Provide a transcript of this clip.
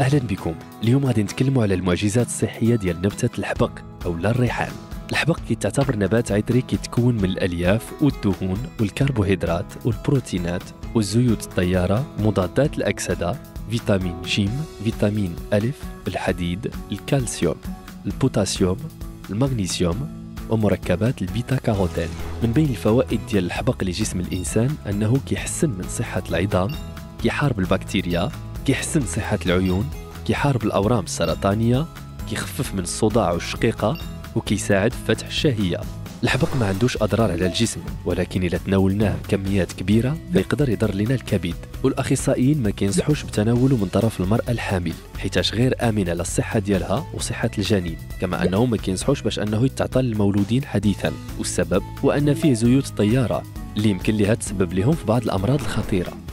أهلا بكم. اليوم غادي نتكلموا على المعجزات الصحية ديال نبتة الحبق أو لا الريحان. الحبق كيتعتبر نبات عطري كيتكون من الألياف والدهون والكربوهيدرات والبروتينات والزيوت الطيارة مضادات الأكسدة فيتامين جيم فيتامين الف الحديد الكالسيوم البوتاسيوم المغنيسيوم ومركبات البيتا كاروتين من بين الفوائد ديال الحبق لجسم الإنسان أنه كيحسن من صحة العظام كيحارب البكتيريا كيحسن صحة العيون كيحارب الأورام السرطانية كيخفف من الصداع والشقيقة وكيساعد في فتح الشهية. الحبق ما عندوش أضرار على الجسم ولكن إذا تناولناه بكميات كبيرة فيقدر يضر لنا الكبد. والأخصائيين ما كينصحوش بتناوله من طرف المرأة الحامل حيتاش غير آمنة للصحة ديالها وصحة الجنين. كما أنه ما كينصحوش باش أنه يتعطى للمولودين حديثا. والسبب هو أن فيه زيوت طيارة اللي يمكن لها تسبب لهم في بعض الأمراض الخطيرة.